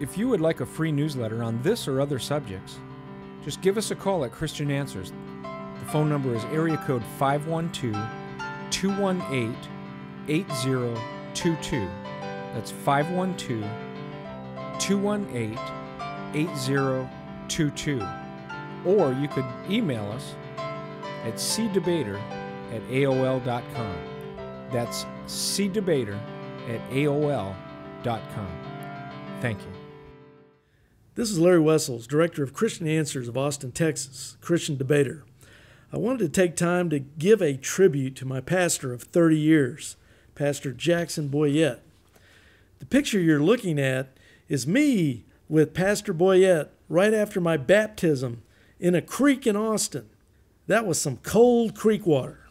If you would like a free newsletter on this or other subjects, just give us a call at Christian Answers. The phone number is area code 512 218 8022. That's 512 218 8022. Or you could email us at cdebater at AOL.com. That's cdebater at AOL.com. Thank you. This is Larry Wessels, Director of Christian Answers of Austin, Texas, Christian Debater. I wanted to take time to give a tribute to my pastor of 30 years, Pastor Jackson Boyett. The picture you're looking at is me with Pastor Boyett right after my baptism in a creek in Austin. That was some cold creek water.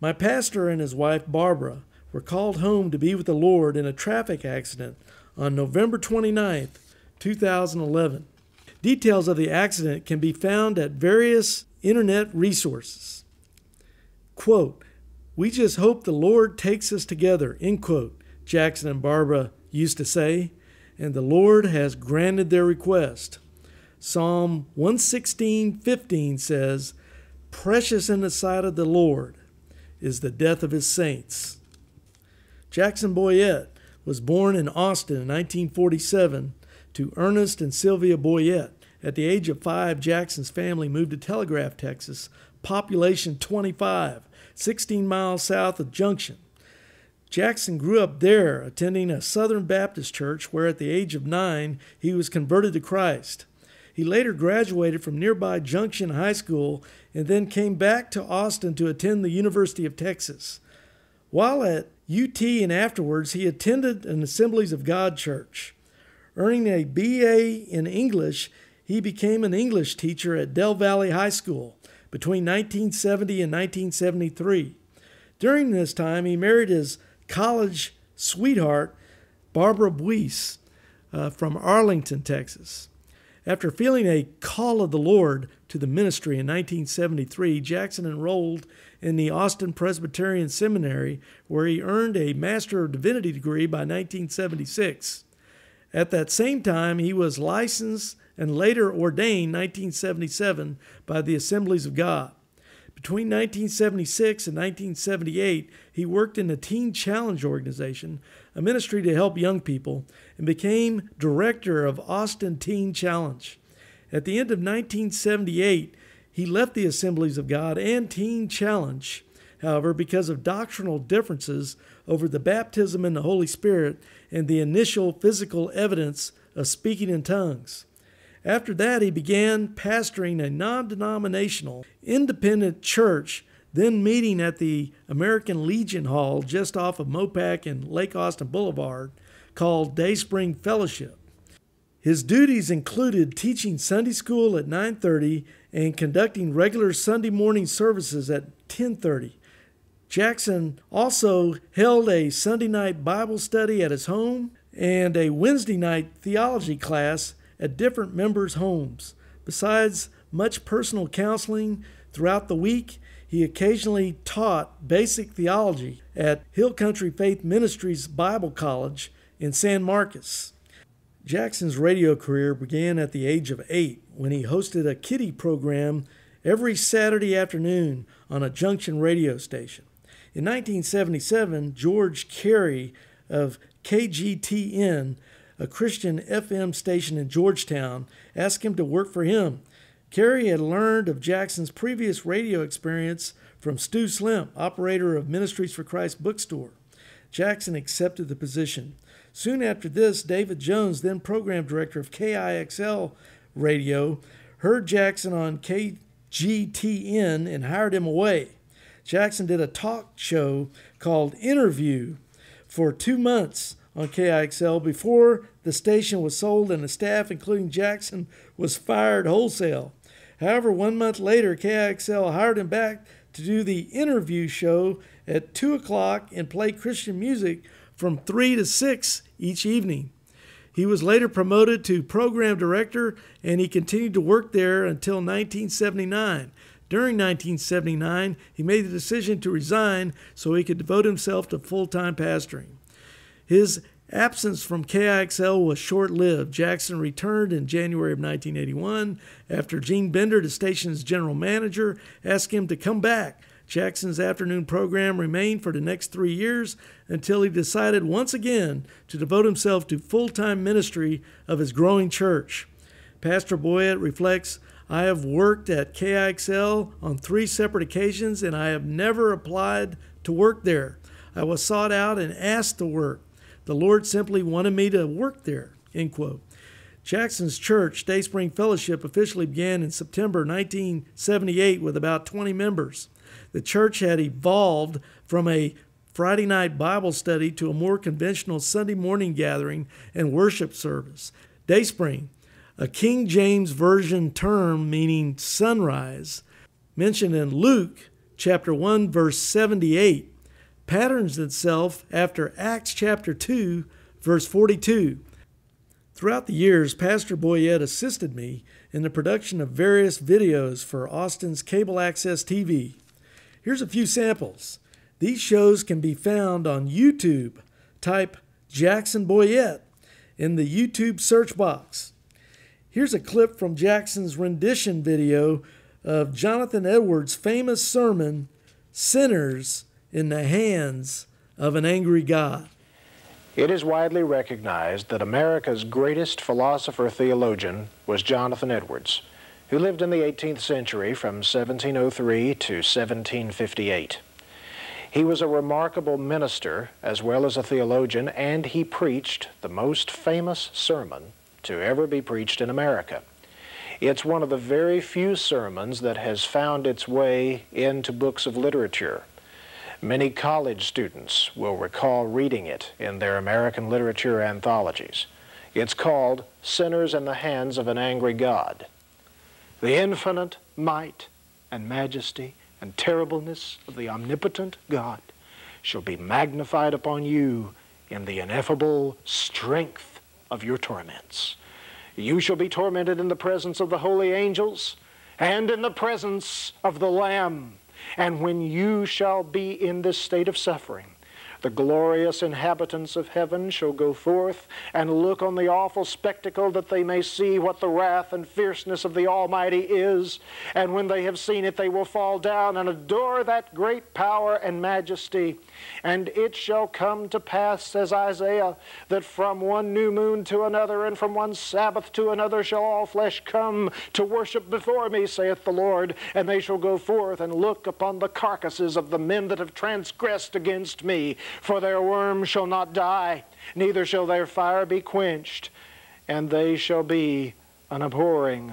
My pastor and his wife Barbara were called home to be with the Lord in a traffic accident on November 29th, 2011. Details of the accident can be found at various internet resources. Quote, We just hope the Lord takes us together, end quote, Jackson and Barbara used to say, and the Lord has granted their request. Psalm 116:15 says, Precious in the sight of the Lord is the death of his saints. Jackson Boyett was born in Austin in 1947 to Ernest and Sylvia Boyett. At the age of five, Jackson's family moved to Telegraph, Texas, population 25, 16 miles south of Junction. Jackson grew up there, attending a Southern Baptist church where at the age of nine he was converted to Christ. He later graduated from nearby Junction High School and then came back to Austin to attend the University of Texas. While at UT and afterwards, he attended an Assemblies of God church. Earning a BA in English, he became an English teacher at Del Valle High School between 1970 and 1973. During this time, he married his college sweetheart, Barbara Buis, uh, from Arlington, Texas. After feeling a call of the Lord to the ministry in 1973, Jackson enrolled in the Austin Presbyterian Seminary, where he earned a Master of Divinity degree by 1976. At that same time, he was licensed and later ordained 1977 by the Assemblies of God. Between 1976 and 1978, he worked in the Teen Challenge organization, a ministry to help young people, and became director of Austin Teen Challenge. At the end of 1978, he left the Assemblies of God and Teen Challenge, however, because of doctrinal differences over the baptism in the Holy Spirit and the initial physical evidence of speaking in tongues. After that, he began pastoring a non denominational, independent church, then meeting at the American Legion Hall just off of Mopac and Lake Austin Boulevard called Dayspring Fellowship. His duties included teaching Sunday school at 9:30 and conducting regular Sunday morning services at 10:30. Jackson also held a Sunday night Bible study at his home and a Wednesday night theology class at different members' homes. Besides much personal counseling throughout the week, he occasionally taught basic theology at Hill Country Faith Ministries Bible College in San Marcos. Jackson's radio career began at the age of eight when he hosted a kiddie program every Saturday afternoon on a Junction radio station. In 1977, George Carey of KGTN a Christian FM station in Georgetown, asked him to work for him. Carey had learned of Jackson's previous radio experience from Stu Slim, operator of Ministries for Christ bookstore. Jackson accepted the position. Soon after this, David Jones, then program director of KIXL Radio, heard Jackson on KGTN and hired him away. Jackson did a talk show called Interview for two months on KIXL before the station was sold and the staff, including Jackson, was fired wholesale. However, one month later, KIXL hired him back to do the interview show at 2 o'clock and play Christian music from 3 to 6 each evening. He was later promoted to program director and he continued to work there until 1979. During 1979, he made the decision to resign so he could devote himself to full time pastoring. His Absence from KIXL was short lived. Jackson returned in January of 1981 after Gene Bender, the station's general manager, asked him to come back. Jackson's afternoon program remained for the next three years until he decided once again to devote himself to full time ministry of his growing church. Pastor Boyett reflects I have worked at KIXL on three separate occasions and I have never applied to work there. I was sought out and asked to work. The Lord simply wanted me to work there. End quote. Jackson's church, Dayspring Fellowship, officially began in September 1978 with about 20 members. The church had evolved from a Friday night Bible study to a more conventional Sunday morning gathering and worship service. Dayspring, a King James Version term meaning sunrise, mentioned in Luke chapter 1 verse 78, patterns itself after Acts chapter 2 verse 42. Throughout the years, Pastor Boyett assisted me in the production of various videos for Austin's cable access TV. Here's a few samples. These shows can be found on YouTube. Type Jackson Boyett in the YouTube search box. Here's a clip from Jackson's rendition video of Jonathan Edwards' famous sermon, Sinners in the Hands of an Angry God. It is widely recognized that America's greatest philosopher theologian was Jonathan Edwards, who lived in the 18th century from 1703 to 1758. He was a remarkable minister as well as a theologian, and he preached the most famous sermon to ever be preached in America. It's one of the very few sermons that has found its way into books of literature. Many college students will recall reading it in their American literature anthologies. It's called Sinners in the Hands of an Angry God. The infinite might and majesty and terribleness of the omnipotent God shall be magnified upon you in the ineffable strength of your torments. You shall be tormented in the presence of the holy angels and in the presence of the Lamb. And when you shall be in this state of suffering, the glorious inhabitants of heaven shall go forth and look on the awful spectacle that they may see what the wrath and fierceness of the Almighty is. And when they have seen it, they will fall down and adore that great power and majesty. And it shall come to pass, says Isaiah, that from one new moon to another and from one Sabbath to another shall all flesh come to worship before me, saith the Lord. And they shall go forth and look upon the carcasses of the men that have transgressed against me for their worm shall not die, neither shall their fire be quenched, and they shall be an abhorring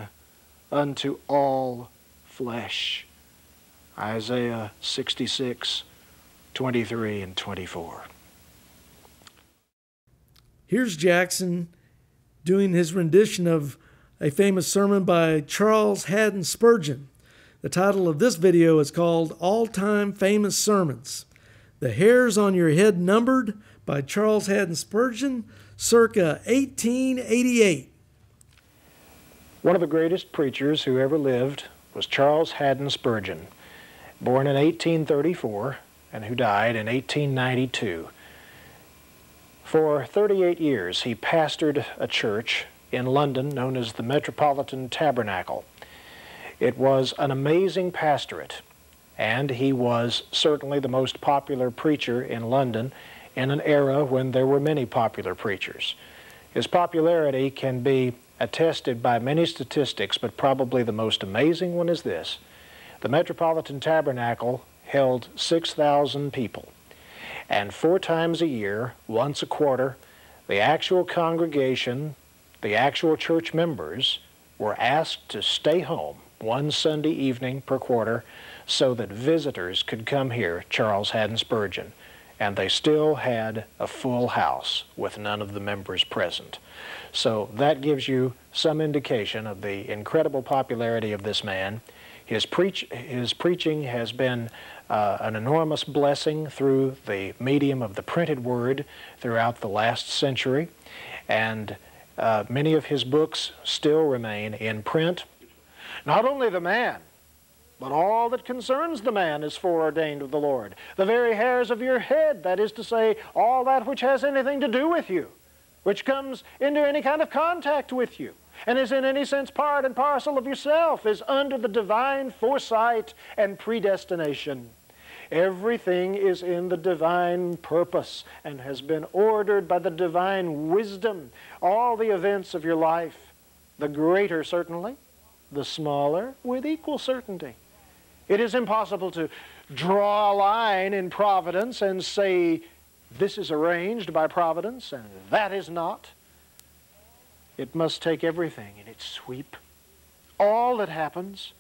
unto all flesh. Isaiah 66, 23 and 24. Here's Jackson doing his rendition of a famous sermon by Charles Haddon Spurgeon. The title of this video is called All Time Famous Sermons. The Hairs on Your Head Numbered by Charles Haddon Spurgeon, circa 1888. One of the greatest preachers who ever lived was Charles Haddon Spurgeon, born in 1834 and who died in 1892. For 38 years, he pastored a church in London known as the Metropolitan Tabernacle. It was an amazing pastorate and he was certainly the most popular preacher in London in an era when there were many popular preachers. His popularity can be attested by many statistics, but probably the most amazing one is this. The Metropolitan Tabernacle held 6,000 people, and four times a year, once a quarter, the actual congregation, the actual church members, were asked to stay home one Sunday evening per quarter so that visitors could come here, Charles Haddon Spurgeon, and they still had a full house with none of the members present. So that gives you some indication of the incredible popularity of this man. His, preach, his preaching has been uh, an enormous blessing through the medium of the printed word throughout the last century, and uh, many of his books still remain in print. Not only the man, But all that concerns the man is foreordained of the Lord. The very hairs of your head, that is to say, all that which has anything to do with you, which comes into any kind of contact with you, and is in any sense part and parcel of yourself, is under the divine foresight and predestination. Everything is in the divine purpose and has been ordered by the divine wisdom. All the events of your life, the greater certainly, the smaller with equal certainty. It is impossible to draw a line in providence and say, this is arranged by providence and that is not. It must take everything in its sweep. All that happens.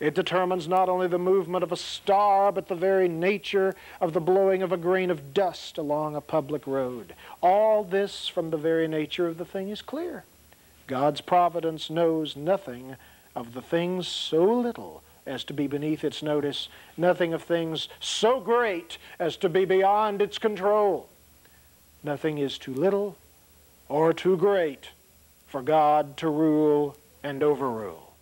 It determines not only the movement of a star, but the very nature of the blowing of a grain of dust along a public road. All this from the very nature of the thing is clear. God's providence knows nothing of the things so little as to be beneath its notice, nothing of things so great as to be beyond its control. Nothing is too little or too great for God to rule and overrule.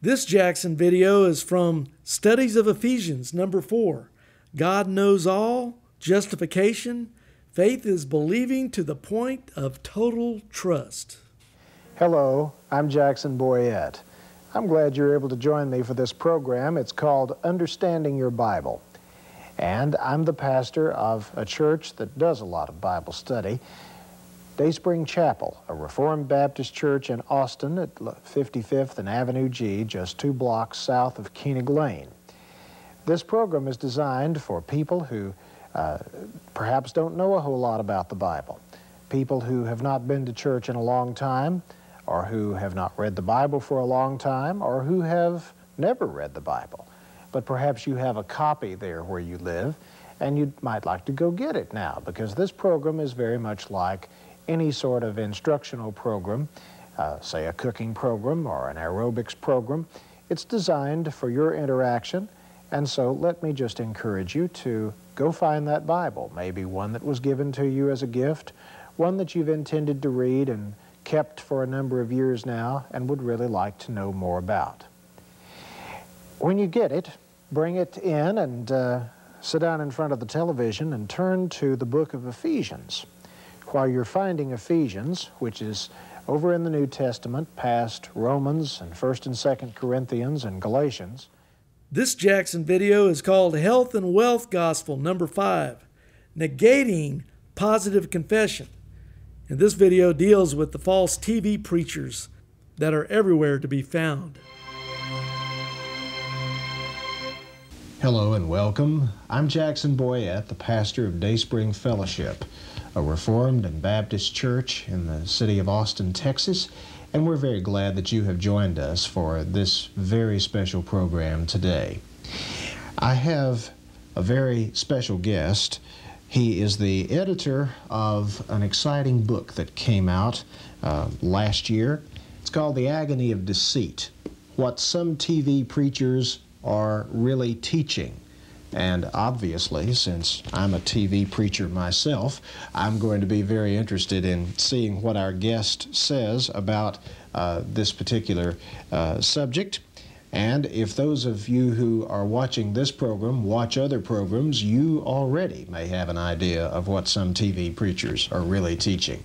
This Jackson video is from Studies of Ephesians, number four. God knows all, justification, faith is believing to the point of total trust. Hello, I'm Jackson Boyett. I'm glad you're able to join me for this program. It's called Understanding Your Bible. And I'm the pastor of a church that does a lot of Bible study. Dayspring Chapel, a Reformed Baptist church in Austin at 55th and Avenue G, just two blocks south of Koenig Lane. This program is designed for people who uh, perhaps don't know a whole lot about the Bible, people who have not been to church in a long time, or who have not read the Bible for a long time, or who have never read the Bible. But perhaps you have a copy there where you live, and you might like to go get it now, because this program is very much like any sort of instructional program, uh, say a cooking program or an aerobics program. It's designed for your interaction, and so let me just encourage you to go find that Bible, maybe one that was given to you as a gift, one that you've intended to read and kept for a number of years now and would really like to know more about. When you get it, bring it in and uh, sit down in front of the television and turn to the book of Ephesians while you're finding Ephesians, which is over in the New Testament, past Romans and 1st and 2nd Corinthians and Galatians. This Jackson video is called Health and Wealth Gospel number 5, Negating Positive Confession. And this video deals with the false TV preachers that are everywhere to be found. Hello and welcome. I'm Jackson Boyett, the pastor of Dayspring Fellowship a Reformed and Baptist church in the city of Austin, Texas, and we're very glad that you have joined us for this very special program today. I have a very special guest. He is the editor of an exciting book that came out uh, last year. It's called The Agony of Deceit What Some TV Preachers Are Really Teaching. And obviously, since I'm a TV preacher myself, I'm going to be very interested in seeing what our guest says about uh, this particular uh, subject. And if those of you who are watching this program watch other programs, you already may have an idea of what some TV preachers are really teaching.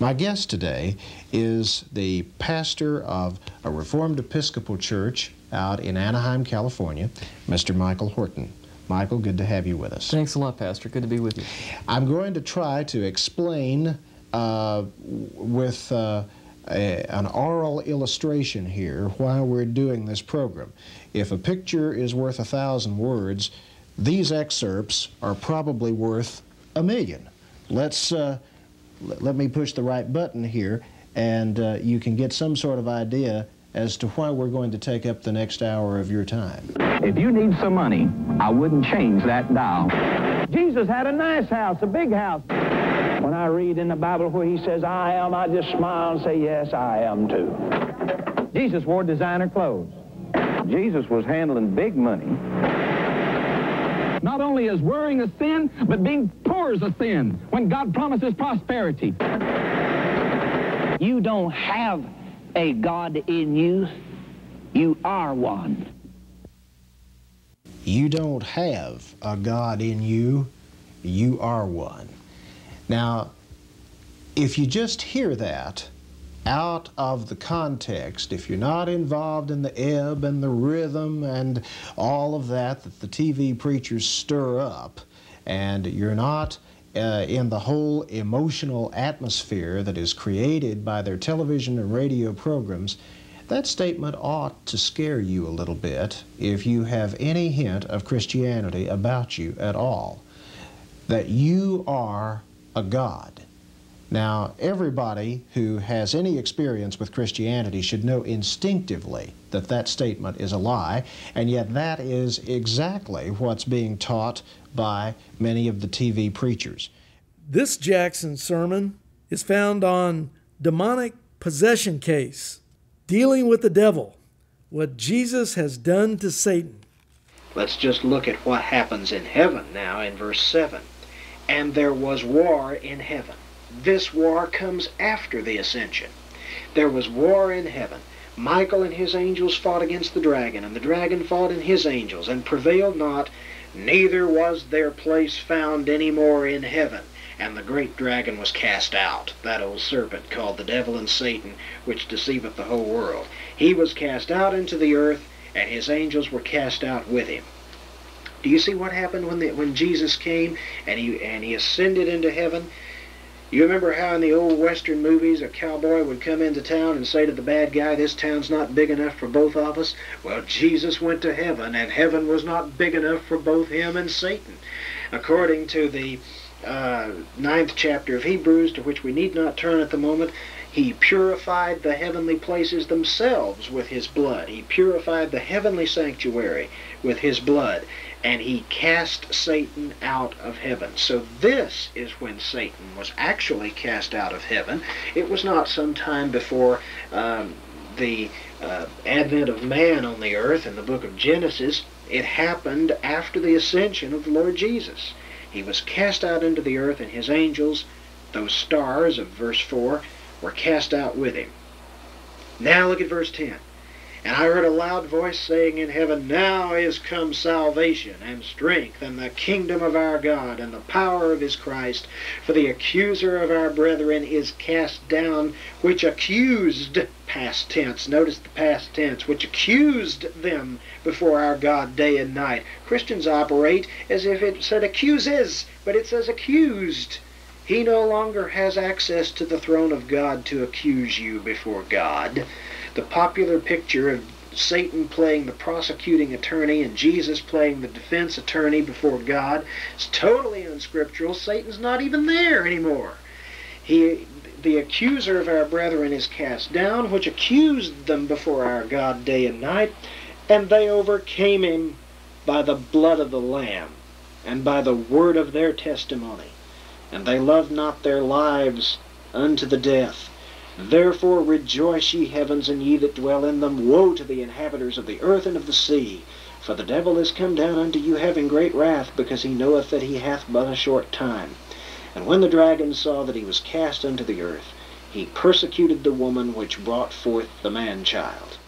My guest today is the pastor of a Reformed Episcopal Church out in Anaheim, California, Mr. Michael Horton. Michael, good to have you with us. Thanks a lot, Pastor. Good to be with you. I'm going to try to explain uh, with uh, a, an oral illustration here why we're doing this program. If a picture is worth a thousand words, these excerpts are probably worth a million. Let's uh, let me push the right button here, and uh, you can get some sort of idea as to why we're going to take up the next hour of your time. If you need some money, I wouldn't change that dial. Jesus had a nice house, a big house. When I read in the Bible where he says, I am, I just smile and say, yes, I am too. Jesus wore designer clothes. Jesus was handling big money. Not only is worrying a sin, but being poor is a sin when God promises prosperity. You don't have a God in you, you are one. You don't have a God in you, you are one. Now, if you just hear that out of the context, if you're not involved in the ebb and the rhythm and all of that that the TV preachers stir up, and you're not uh, in the whole emotional atmosphere that is created by their television and radio programs, that statement ought to scare you a little bit if you have any hint of Christianity about you at all. That you are a God. Now, everybody who has any experience with Christianity should know instinctively that that statement is a lie, and yet that is exactly what's being taught by many of the TV preachers. This Jackson sermon is found on Demonic Possession Case Dealing with the Devil What Jesus Has Done to Satan. Let's just look at what happens in heaven now in verse 7. And there was war in heaven. This war comes after the ascension. There was war in heaven. Michael and his angels fought against the dragon, and the dragon fought and his angels, and prevailed not, neither was their place found any more in heaven. And the great dragon was cast out, that old serpent called the devil and Satan, which deceiveth the whole world. He was cast out into the earth, and his angels were cast out with him. Do you see what happened when the, when Jesus came and he and he ascended into heaven? You remember how in the old western movies a cowboy would come into town and say to the bad guy, "This town's not big enough for both of us." Well, Jesus went to heaven, and heaven was not big enough for both him and Satan. According to the uh, ninth chapter of Hebrews, to which we need not turn at the moment, he purified the heavenly places themselves with his blood. He purified the heavenly sanctuary with his blood and he cast Satan out of heaven. So this is when Satan was actually cast out of heaven. It was not some time before um, the uh, advent of man on the earth in the book of Genesis. It happened after the ascension of the Lord Jesus. He was cast out into the earth, and his angels, those stars of verse 4, were cast out with him. Now look at verse 10. And I heard a loud voice saying in heaven, Now is come salvation and strength and the kingdom of our God and the power of his Christ. For the accuser of our brethren is cast down, which accused, past tense, notice the past tense, which accused them before our God day and night. Christians operate as if it said accuses, but it says accused. He no longer has access to the throne of God to accuse you before God the popular picture of Satan playing the prosecuting attorney and Jesus playing the defense attorney before God is totally unscriptural. Satan's not even there anymore. He, the accuser of our brethren is cast down, which accused them before our God day and night, and they overcame him by the blood of the Lamb and by the word of their testimony. And they loved not their lives unto the death. Therefore rejoice, ye heavens, and ye that dwell in them. Woe to the inhabitants of the earth and of the sea! For the devil is come down unto you having great wrath, because he knoweth that he hath but a short time. And when the dragon saw that he was cast unto the earth, he persecuted the woman which brought forth the man child.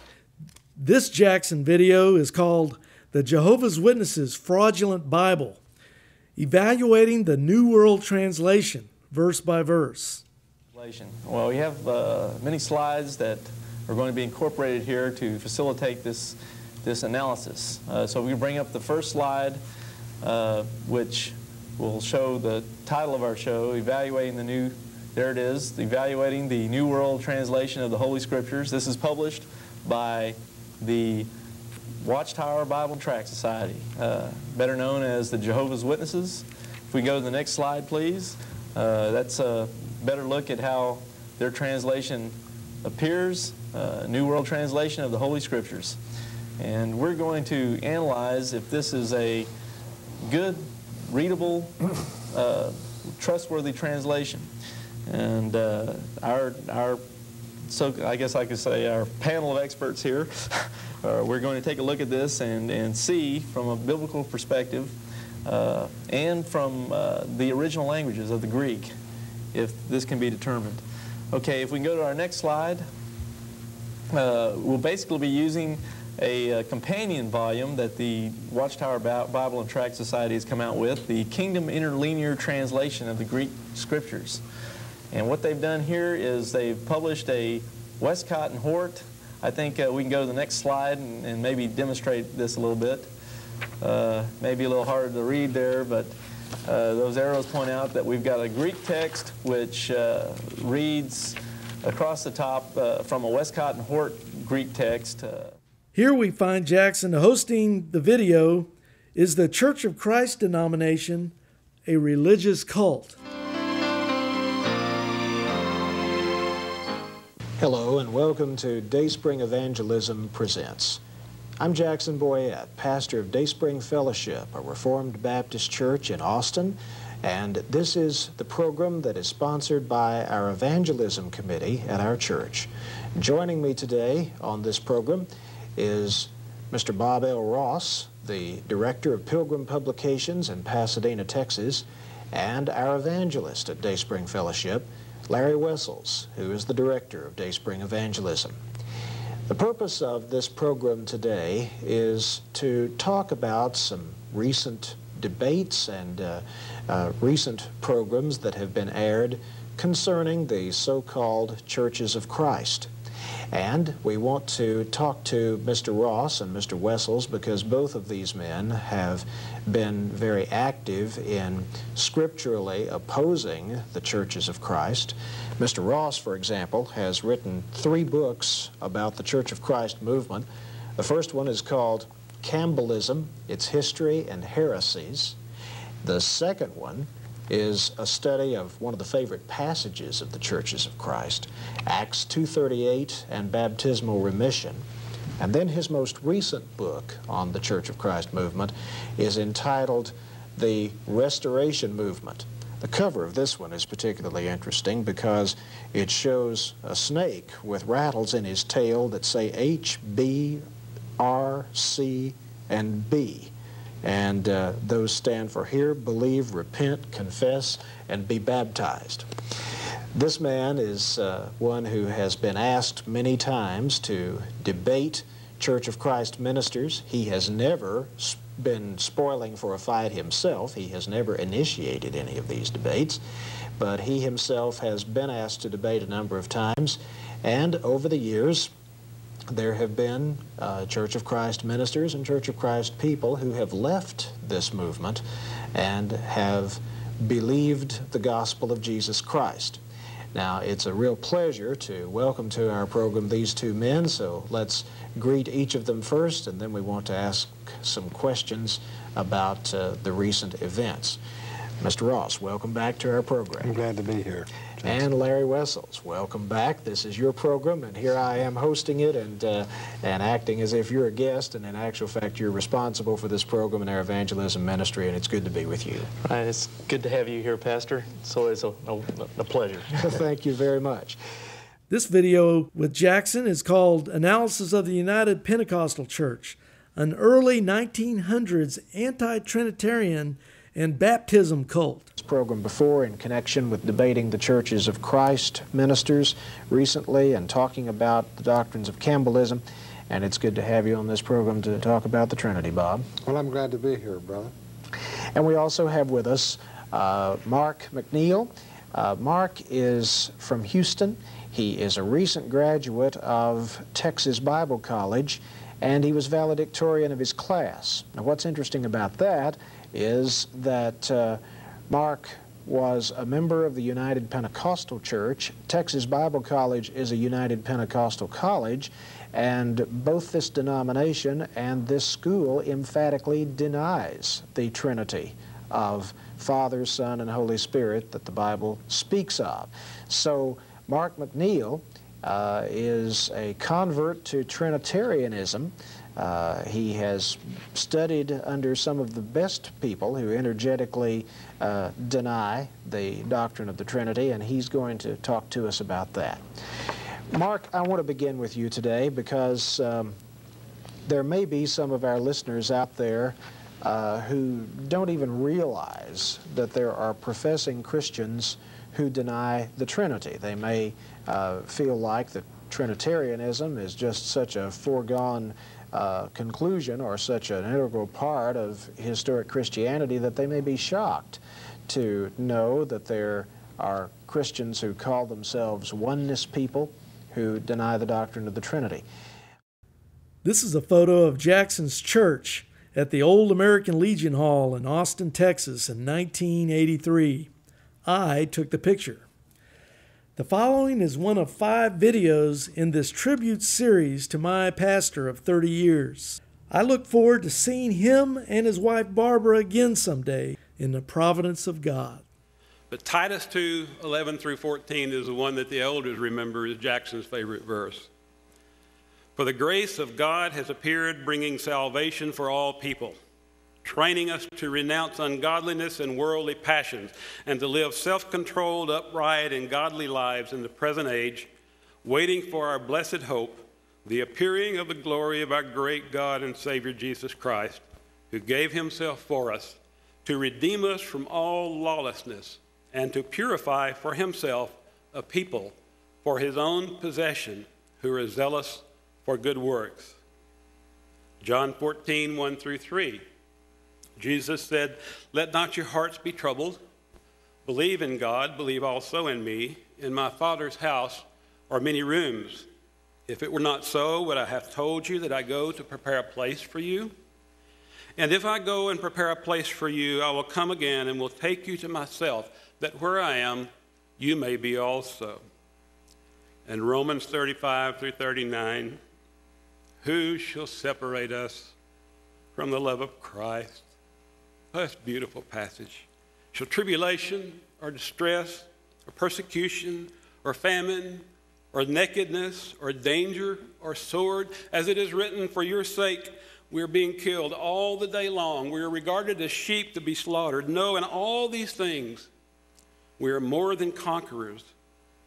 This Jackson video is called The Jehovah's Witnesses Fraudulent Bible, evaluating the New World Translation, verse by verse. Well, we have uh, many slides that are going to be incorporated here to facilitate this, this analysis. Uh, so we bring up the first slide, uh, which will show the title of our show, Evaluating the New, there it is, Evaluating the New World Translation of the Holy Scriptures. This is published by the Watchtower Bible Tract Society, uh, better known as the Jehovah's Witnesses. If we go to the next slide, please. Uh, that's a better look at how their translation appears, uh, New World Translation of the Holy Scriptures. And we're going to analyze if this is a good, readable, uh, trustworthy translation. And uh, our, our, so I guess I could say our panel of experts here, uh, we're going to take a look at this and, and see from a biblical perspective uh, and from uh, the original languages of the Greek if this can be determined. Okay, if we can go to our next slide, uh, we'll basically be using a, uh, companion volume that the Watchtower Bible and Tract Society has come out with, the Kingdom Interlinear Translation of the Greek Scriptures. And what they've done here is they've published a Westcott and Hort. I think uh, we can go to the next slide and, and maybe demonstrate this a little bit. Uh, maybe a little hard to read there, but uh, those arrows point out that we've got a Greek text which uh, reads across the top uh, from a Westcott and Hort Greek text. Uh, here we find Jackson hosting the video Is the Church of Christ denomination a religious cult? Hello and welcome to Dayspring Evangelism Presents. I'm Jackson Boyett, pastor of Dayspring Fellowship, a Reformed Baptist church in Austin, and this is the program that is sponsored by our Evangelism Committee at our church. Joining me today on this program is Mr. Bob L. Ross, the Director of Pilgrim Publications in Pasadena, Texas, and our evangelist at Dayspring Fellowship, Larry Wessels, who is the Director of Dayspring Evangelism. The purpose of this program today is to talk about some recent debates and uh, uh, recent programs that have been aired concerning the so-called Churches of Christ. And we want to talk to Mr. Ross and Mr. Wessels because both of these men have been very active in scripturally opposing the churches of Christ. Mr. Ross, for example, has written three books about the Church of Christ movement. The first one is called Campbellism, Its History and Heresies. The second one is a study of one of the favorite passages of the churches of Christ, Acts 2.38 and baptismal remission. And then his most recent book on the Church of Christ movement is entitled The Restoration Movement. The cover of this one is particularly interesting because it shows a snake with rattles in his tail that say H, B, R, C, and B. And uh, those stand for hear, believe, repent, confess, and be baptized. This man is uh, one who has been asked many times to debate Church of Christ ministers. He has never been spoiling for a fight himself. He has never initiated any of these debates, but he himself has been asked to debate a number of times. And over the years, there have been uh, Church of Christ ministers and Church of Christ people who have left this movement and have believed the gospel of Jesus Christ. Now, it's a real pleasure to welcome to our program these two men, so let's greet each of them first, and then we want to ask some questions about uh, the recent events. Mr. Ross, welcome back to our program. I'm glad to be here. And Larry Wessels, welcome back. This is your program, and here I am hosting it and uh, and acting as if you're a guest, and in actual fact, you're responsible for this program and our evangelism ministry, and it's good to be with you. Right, it's good to have you here, Pastor. It's always a, a, a pleasure. Thank you very much. This video with Jackson is called Analysis of the United Pentecostal Church, an early 1900s anti Trinitarian and baptism cult. This program before in connection with debating the churches of Christ ministers recently and talking about the doctrines of Campbellism. And it's good to have you on this program to talk about the Trinity, Bob. Well, I'm glad to be here, brother. And we also have with us uh, Mark McNeil. Uh, Mark is from Houston. He is a recent graduate of Texas Bible College, and he was valedictorian of his class. Now, what's interesting about that is that uh, Mark was a member of the United Pentecostal Church. Texas Bible College is a United Pentecostal college, and both this denomination and this school emphatically denies the Trinity of Father, Son, and Holy Spirit that the Bible speaks of. So Mark McNeil uh, is a convert to Trinitarianism, uh, he has studied under some of the best people who energetically uh, deny the doctrine of the Trinity, and he's going to talk to us about that. Mark, I want to begin with you today because um, there may be some of our listeners out there uh, who don't even realize that there are professing Christians who deny the Trinity. They may uh, feel like that Trinitarianism is just such a foregone uh, conclusion or such an integral part of historic Christianity that they may be shocked to know that there are Christians who call themselves oneness people who deny the doctrine of the Trinity. This is a photo of Jackson's church at the Old American Legion Hall in Austin, Texas in 1983. I took the picture. The following is one of five videos in this tribute series to my pastor of 30 years. I look forward to seeing him and his wife Barbara again someday in the providence of God. But Titus 2 11 through 14 is the one that the elders remember as Jackson's favorite verse. For the grace of God has appeared, bringing salvation for all people training us to renounce ungodliness and worldly passions, and to live self controlled, upright, and godly lives in the present age, waiting for our blessed hope, the appearing of the glory of our great God and Savior Jesus Christ, who gave himself for us to redeem us from all lawlessness and to purify for himself a people for his own possession who are zealous for good works. John 14, 1 through 3. Jesus said, Let not your hearts be troubled. Believe in God, believe also in me. In my Father's house are many rooms. If it were not so, would I have told you that I go to prepare a place for you? And if I go and prepare a place for you, I will come again and will take you to myself, that where I am, you may be also. And Romans 35 through 39 Who shall separate us from the love of Christ? That's a beautiful passage. Shall tribulation or distress or persecution or famine or nakedness or danger or sword, as it is written, for your sake we are being killed all the day long. We are regarded as sheep to be slaughtered. No, in all these things we are more than conquerors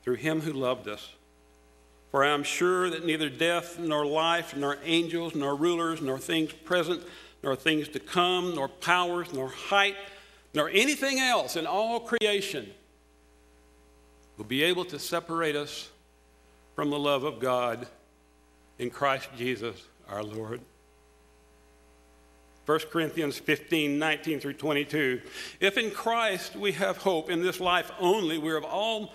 through him who loved us. For I am sure that neither death, nor life, nor angels, nor rulers, nor things present, nor things to come, nor powers, nor height, nor anything else in all creation will be able to separate us from the love of God in Christ Jesus our Lord. 1 Corinthians 15, 19 through 22. If in Christ we have hope in this life only, we're of all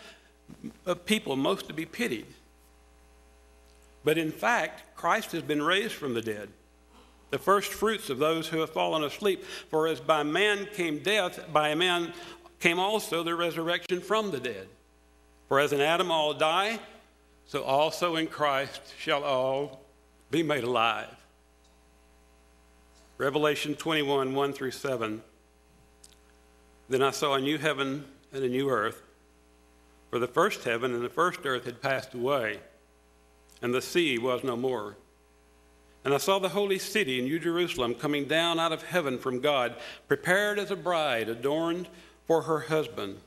of people most to be pitied. But in fact, Christ has been raised from the dead the first fruits of those who have fallen asleep. For as by man came death, by a man came also the resurrection from the dead. For as in Adam all die, so also in Christ shall all be made alive. Revelation 21, 1 through 7. Then I saw a new heaven and a new earth, for the first heaven and the first earth had passed away, and the sea was no more. And I saw the holy city, in New Jerusalem, coming down out of heaven from God, prepared as a bride adorned for her husband.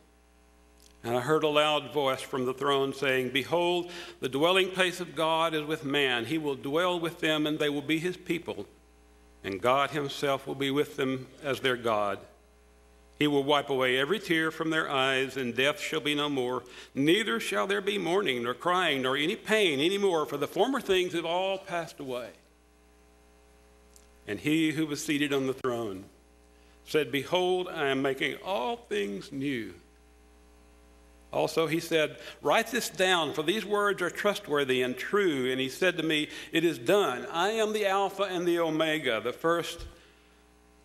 And I heard a loud voice from the throne saying, Behold, the dwelling place of God is with man. He will dwell with them, and they will be his people. And God himself will be with them as their God. He will wipe away every tear from their eyes, and death shall be no more. Neither shall there be mourning, nor crying, nor any pain any more, for the former things have all passed away. And he who was seated on the throne said, Behold, I am making all things new. Also, he said, Write this down, for these words are trustworthy and true. And he said to me, It is done. I am the Alpha and the Omega, the first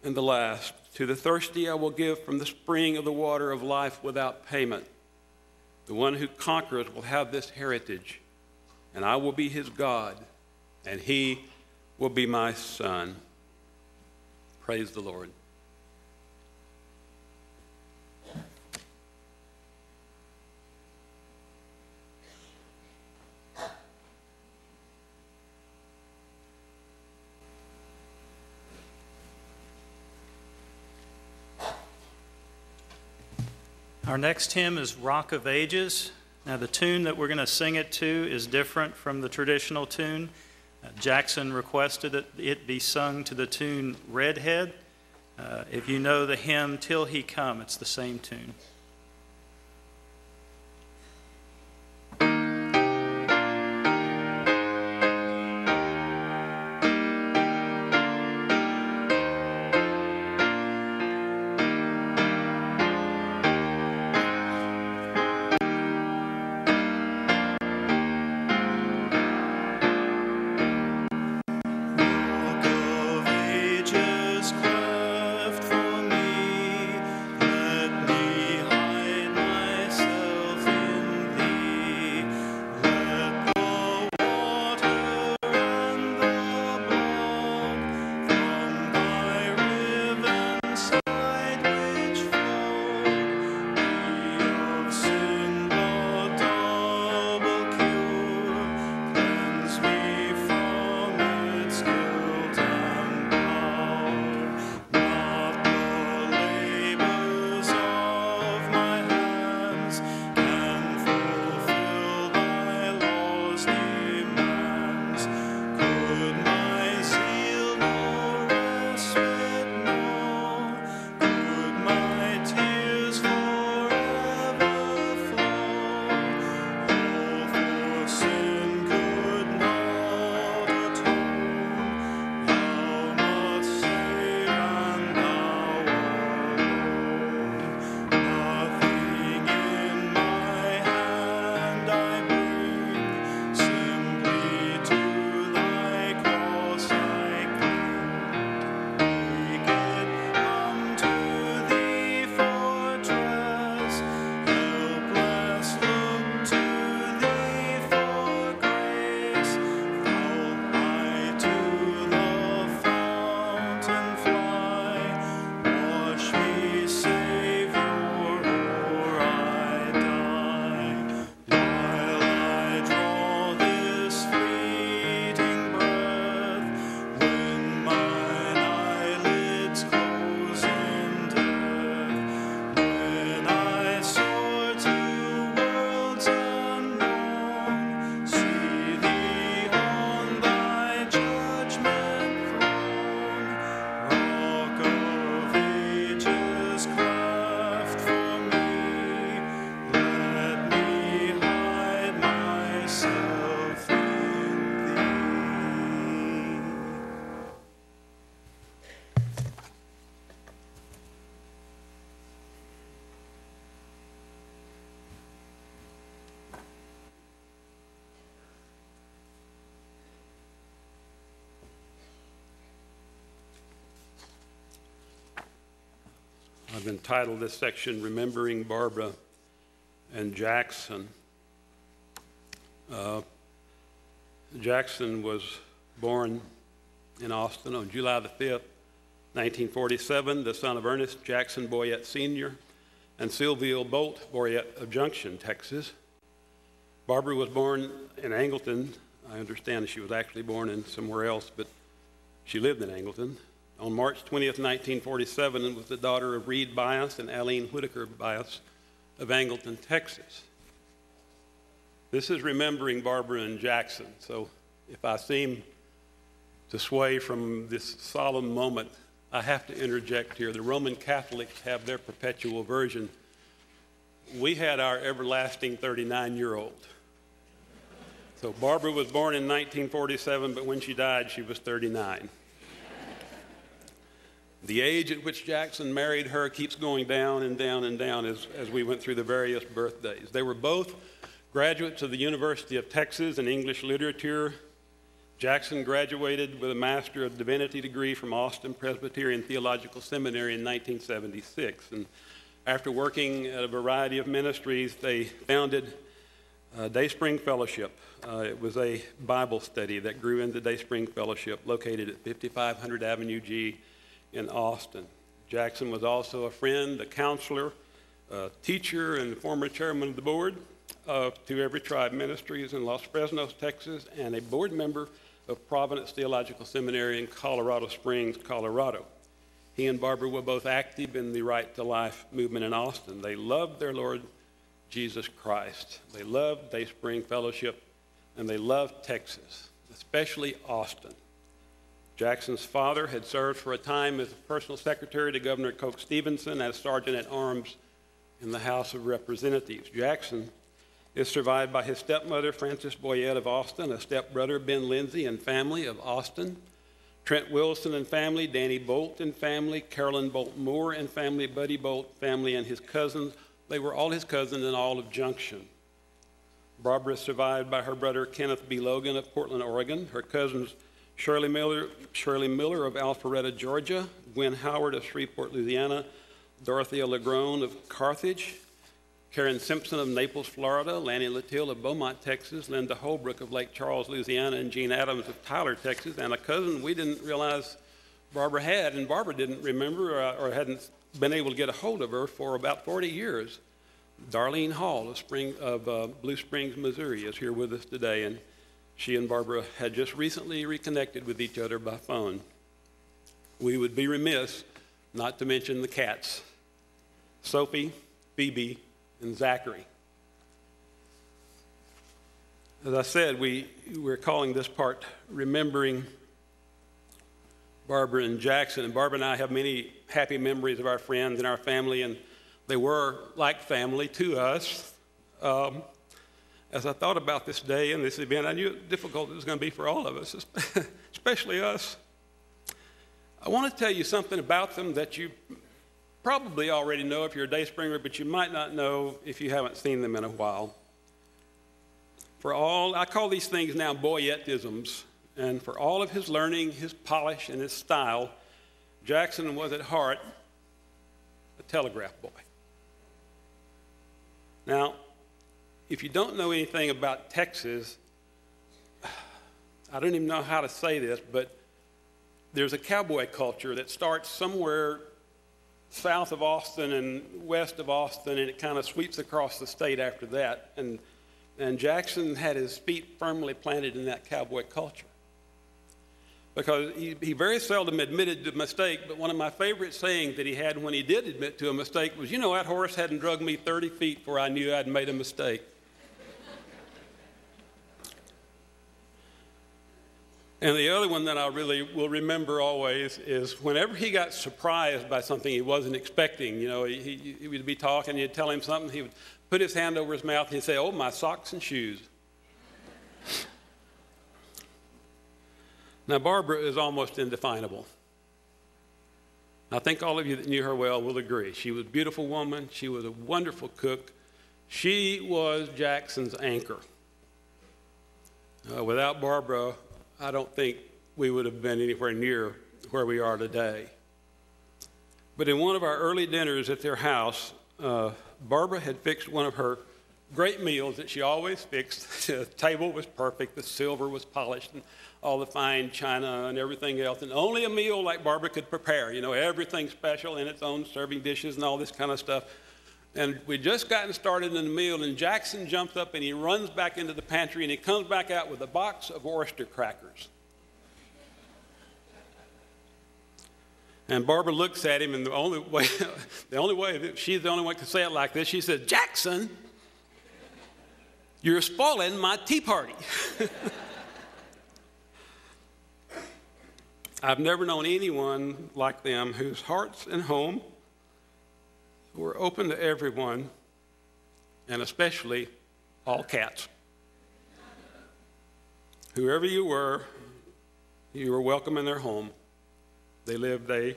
and the last. To the thirsty I will give from the spring of the water of life without payment. The one who conquers will have this heritage, and I will be his God, and he will be my son. Praise the Lord. Our next hymn is Rock of Ages. Now, the tune that we're going to sing it to is different from the traditional tune. Jackson requested that it be sung to the tune Redhead. Uh, if you know the hymn Till He Come, it's the same tune. I've entitled this section Remembering Barbara and Jackson. Uh, Jackson was born in Austin on July the 5th, 1947, the son of Ernest Jackson Boyett Sr. and Sylvia Bolt Boyett of Junction, Texas. Barbara was born in Angleton. I understand she was actually born in somewhere else, but she lived in Angleton. On March 20th, 1947, and was the daughter of Reed Bias and Aline Whitaker Bias of Angleton, Texas. This is remembering Barbara and Jackson. So if I seem to sway from this solemn moment, I have to interject here. The Roman Catholics have their perpetual virgin. We had our everlasting 39 year old. So Barbara was born in 1947, but when she died, she was 39. The age at which Jackson married her keeps going down and down and down as, as we went through the various birthdays. They were both graduates of the University of Texas in English literature. Jackson graduated with a Master of Divinity degree from Austin Presbyterian Theological Seminary in 1976. And after working at a variety of ministries, they founded uh, Dayspring Fellowship. Uh, it was a Bible study that grew into Dayspring Fellowship, located at 5500 Avenue G in Austin. Jackson was also a friend, a counselor, a teacher, and former chairman of the board of To Every Tribe Ministries in Los Fresnos, Texas, and a board member of Providence Theological Seminary in Colorado Springs, Colorado. He and Barbara were both active in the Right to Life movement in Austin. They loved their Lord Jesus Christ. They loved Dayspring Fellowship, and they loved Texas, especially Austin. Jackson's father had served for a time as personal secretary to Governor Coke Stevenson as sergeant at arms in the House of Representatives. Jackson is survived by his stepmother, Frances Boyett of Austin, a stepbrother, Ben Lindsay and family of Austin, Trent Wilson and family, Danny Bolt and family, Carolyn Bolt Moore and family, Buddy Bolt family, and his cousins. They were all his cousins and all of Junction. Barbara is survived by her brother, Kenneth B. Logan of Portland, Oregon, her cousins, Shirley Miller, Shirley Miller of Alpharetta, Georgia, Gwen Howard of Shreveport, Louisiana, Dorothea Legrone of Carthage, Karen Simpson of Naples, Florida, Lanny Latil of Beaumont, Texas, Linda Holbrook of Lake Charles, Louisiana, and Jean Adams of Tyler, Texas, and a cousin we didn't realize Barbara had, and Barbara didn't remember or, or hadn't been able to get a hold of her for about 40 years. Darlene Hall of, Spring, of uh, Blue Springs, Missouri, is here with us today, and she and Barbara had just recently reconnected with each other by phone. We would be remiss not to mention the cats Sophie, Phoebe, and Zachary. As I said, we, we're calling this part Remembering Barbara and Jackson. And Barbara and I have many happy memories of our friends and our family, and they were like family to us. Um, as I thought about this day and this event, I knew how difficult it was going to be for all of us, especially us. I want to tell you something about them that you probably already know if you're a day springer, but you might not know if you haven't seen them in a while. For all, I call these things now boyettisms, and for all of his learning, his polish, and his style, Jackson was at heart a telegraph boy. Now, if you don't know anything about Texas, I don't even know how to say this, but there's a cowboy culture that starts somewhere south of Austin and west of Austin, and it kind of sweeps across the state after that. And, and Jackson had his feet firmly planted in that cowboy culture. Because he, he very seldom admitted to mistake, but one of my favorite sayings that he had when he did admit to a mistake was, You know, that horse hadn't drugged me 30 feet before I knew I'd made a mistake. And the other one that I really will remember always is whenever he got surprised by something he wasn't expecting, you know, he, he would be talking, you'd tell him something, he would put his hand over his mouth and he'd say, Oh, my socks and shoes. now, Barbara is almost indefinable. I think all of you that knew her well will agree. She was a beautiful woman, she was a wonderful cook, she was Jackson's anchor. Uh, without Barbara, I don't think we would have been anywhere near where we are today. But in one of our early dinners at their house, uh, Barbara had fixed one of her great meals that she always fixed. the table was perfect, the silver was polished, and all the fine china and everything else. And only a meal like Barbara could prepare, you know, everything special in its own serving dishes and all this kind of stuff. And we'd just gotten started in the meal, and Jackson jumps up and he runs back into the pantry and he comes back out with a box of oyster crackers. And Barbara looks at him, and the only way, the only way she's the only one can say it like this, she says, Jackson, you're spoiling my tea party. I've never known anyone like them whose hearts and home were open to everyone, and especially all cats. Whoever you were, you were welcome in their home. They lived a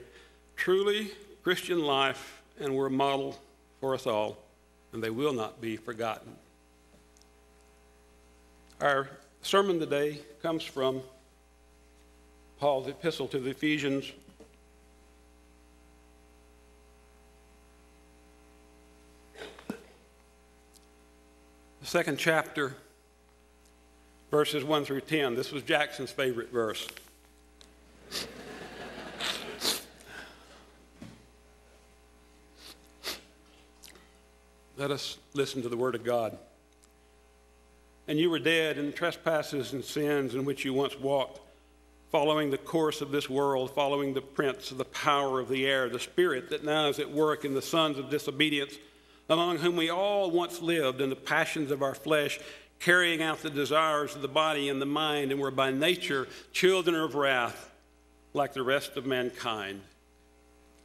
truly Christian life and were a model for us all, and they will not be forgotten. Our sermon today comes from Paul's epistle to the Ephesians. Second chapter, verses 1 through 10. This was Jackson's favorite verse. Let us listen to the Word of God. And you were dead in trespasses and sins in which you once walked, following the course of this world, following the prince of the power of the air, the spirit that now is at work in the sons of disobedience, among whom we all once lived in the passions of our flesh, carrying out the desires of the body and the mind, and were by nature children of wrath, like the rest of mankind.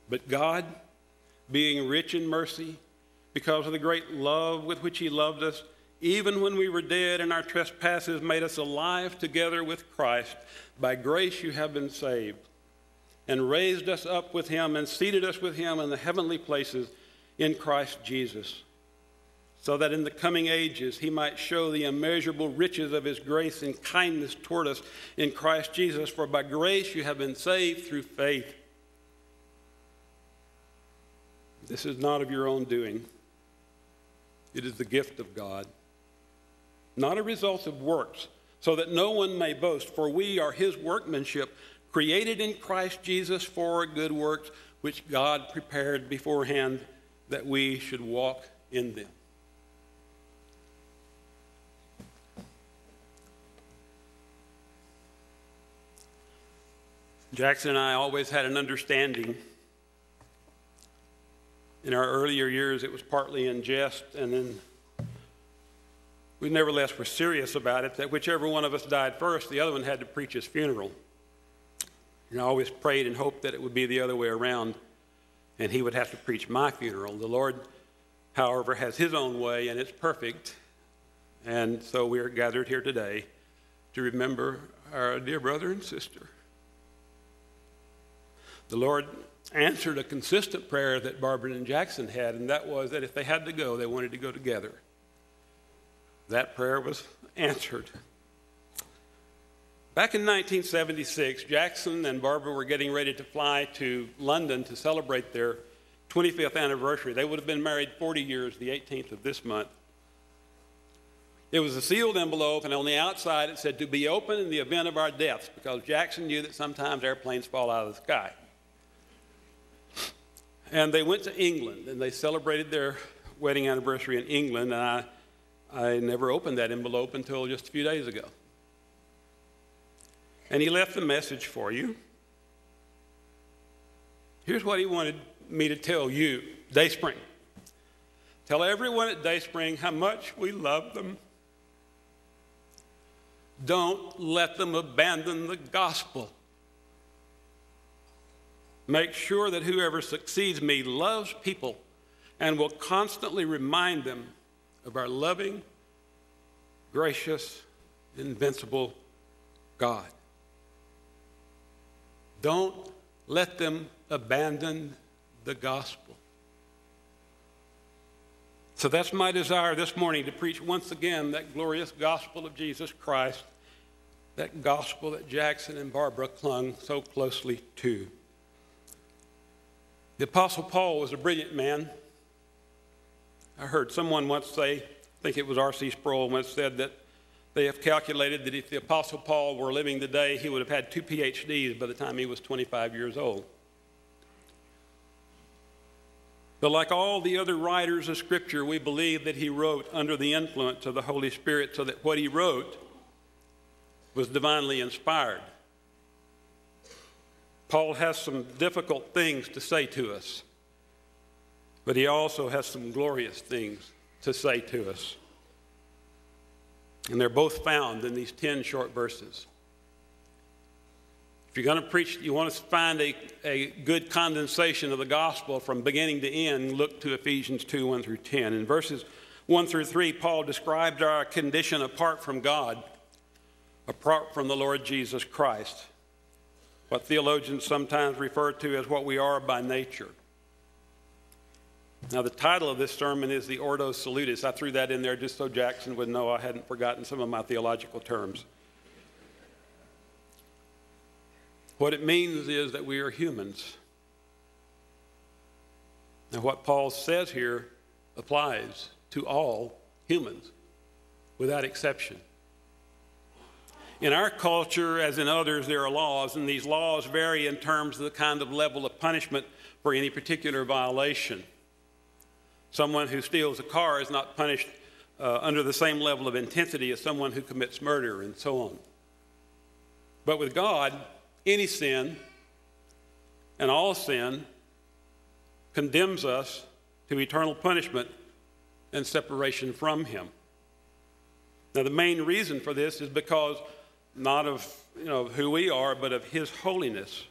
But God, being rich in mercy, because of the great love with which he loved us, even when we were dead and our trespasses made us alive together with Christ. By grace you have been saved, and raised us up with him, and seated us with him in the heavenly places in Christ Jesus, so that in the coming ages he might show the immeasurable riches of his grace and kindness toward us in Christ Jesus. For by grace you have been saved through faith. This is not of your own doing. It is the gift of God, not a result of works, so that no one may boast. For we are his workmanship, created in Christ Jesus for good works, which God prepared beforehand that we should walk in them. Jackson and I always had an understanding in our earlier years, it was partly in jest, and then we nevertheless were serious about it that whichever one of us died first, the other one had to preach his funeral. And I always prayed and hoped that it would be the other way around, and he would have to preach my funeral. The Lord, however, has his own way, and it's perfect. And so we are gathered here today to remember our dear brother and sister. The Lord answered a consistent prayer that Barbara and Jackson had, and that was that if they had to go, they wanted to go together. That prayer was answered. Back in 1976, Jackson and Barbara were getting ready to fly to London to celebrate their 25th anniversary. They would have been married 40 years, the 18th of this month. It was a sealed envelope, and on the outside it said, To be open in the event of our deaths, because Jackson knew that sometimes airplanes fall out of the sky. And they went to England and they celebrated their wedding anniversary in England. And I, I never opened that envelope until just a few days ago. And he left a message for you. Here's what he wanted me to tell you Dayspring. Tell everyone at Dayspring how much we love them. Don't let them abandon the gospel. Make sure that whoever succeeds me loves people and will constantly remind them of our loving, gracious, invincible God. Don't let them abandon the gospel. So that's my desire this morning to preach once again that glorious gospel of Jesus Christ, that gospel that Jackson and Barbara clung so closely to. The Apostle Paul was a brilliant man. I heard someone once say, I think it was R.C. Sproul once said that they have calculated that if the Apostle Paul were living today, he would have had two PhDs by the time he was 25 years old. But like all the other writers of Scripture, we believe that he wrote under the influence of the Holy Spirit so that what he wrote was divinely inspired. Paul has some difficult things to say to us, but he also has some glorious things to say to us. And they're both found in these 10 short verses. If you're going to preach, you want to find a, a good condensation of the gospel from beginning to end, look to Ephesians 2 1 through 10. In verses 1 through 3, Paul describes our condition apart from God, apart from the Lord Jesus Christ, what theologians sometimes refer to as what we are by nature. Now, the title of this sermon is the Ordo Salutis. I threw that in there just so Jackson would know I hadn't forgotten some of my theological terms. What it means is that we are humans. And what Paul says here applies to all humans without exception. In our culture, as in others, there are laws, and these laws vary in terms of the kind of level of punishment for any particular violation. Someone who steals a car is not punished uh, under the same level of intensity as someone who commits murder and so on. But with God, any sin and all sin condemns us to eternal punishment and separation from Him. Now, the main reason for this is because not of you know, who we are, but of His holiness.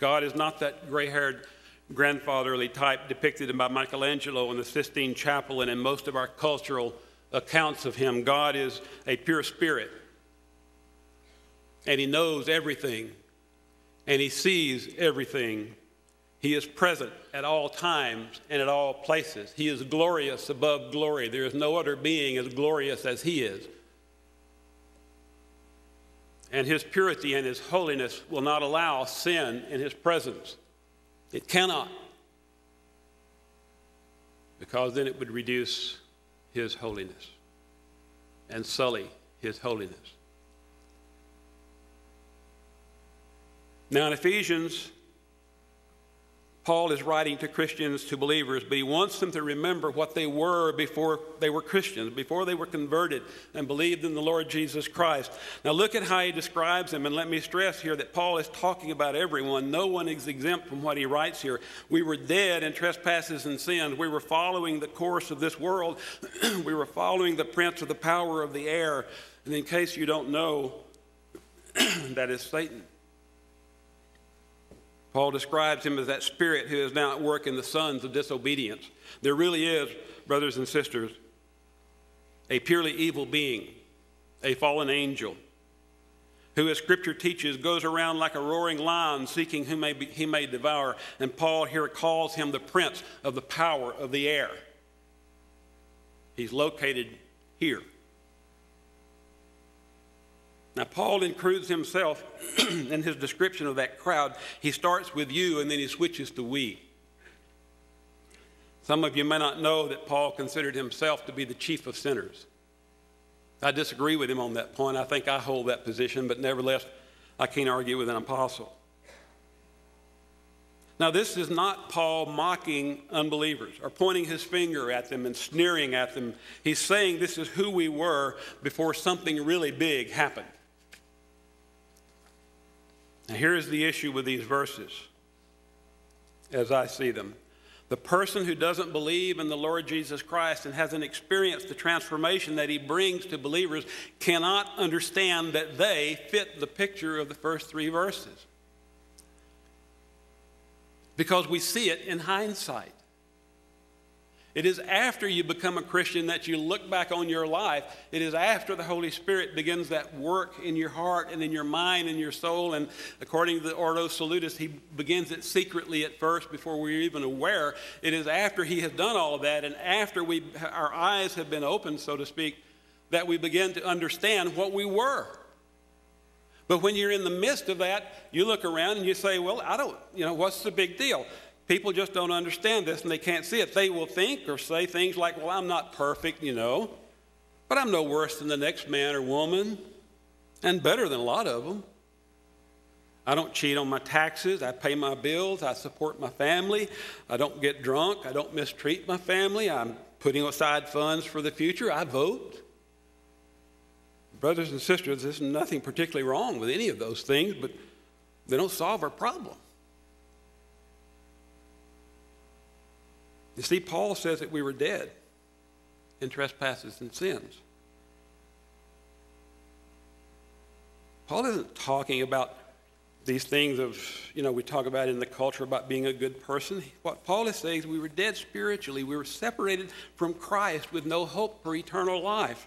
God is not that gray haired grandfatherly type depicted by Michelangelo in the Sistine Chapel and in most of our cultural accounts of him. God is a pure spirit, and he knows everything, and he sees everything. He is present at all times and at all places. He is glorious above glory. There is no other being as glorious as he is. And his purity and his holiness will not allow sin in his presence. It cannot. Because then it would reduce his holiness and sully his holiness. Now, in Ephesians, Paul is writing to Christians, to believers, but he wants them to remember what they were before they were Christians, before they were converted and believed in the Lord Jesus Christ. Now, look at how he describes them, and let me stress here that Paul is talking about everyone. No one is exempt from what he writes here. We were dead in trespasses and sins. We were following the course of this world, we were following the prince of the power of the air. And in case you don't know, that is Satan. Paul describes him as that spirit who is now at work in the sons of disobedience. There really is, brothers and sisters, a purely evil being, a fallen angel, who, as Scripture teaches, goes around like a roaring lion seeking whom he may devour. And Paul here calls him the prince of the power of the air. He's located here. Now, Paul includes himself in his description of that crowd. He starts with you and then he switches to we. Some of you may not know that Paul considered himself to be the chief of sinners. I disagree with him on that point. I think I hold that position, but nevertheless, I can't argue with an apostle. Now, this is not Paul mocking unbelievers or pointing his finger at them and sneering at them. He's saying this is who we were before something really big happened. Now, here is the issue with these verses as I see them. The person who doesn't believe in the Lord Jesus Christ and hasn't experienced the transformation that he brings to believers cannot understand that they fit the picture of the first three verses. Because we see it in hindsight. It is after you become a Christian that you look back on your life. It is after the Holy Spirit begins that work in your heart and in your mind and your soul. And according to the Ordo Salutis, he begins it secretly at first before we're even aware. It is after he has done all of that and after we, our eyes have been opened, so to speak, that we begin to understand what we were. But when you're in the midst of that, you look around and you say, Well, I don't, you know, what's the big deal? People just don't understand this and they can't see it. They will think or say things like, well, I'm not perfect, you know, but I'm no worse than the next man or woman and better than a lot of them. I don't cheat on my taxes. I pay my bills. I support my family. I don't get drunk. I don't mistreat my family. I'm putting aside funds for the future. I vote. Brothers and sisters, there's nothing particularly wrong with any of those things, but they don't solve our problem. You see, Paul says that we were dead in trespasses and sins. Paul isn't talking about these things of, you know, we talk about in the culture about being a good person. What Paul is saying is we were dead spiritually. We were separated from Christ with no hope for eternal life.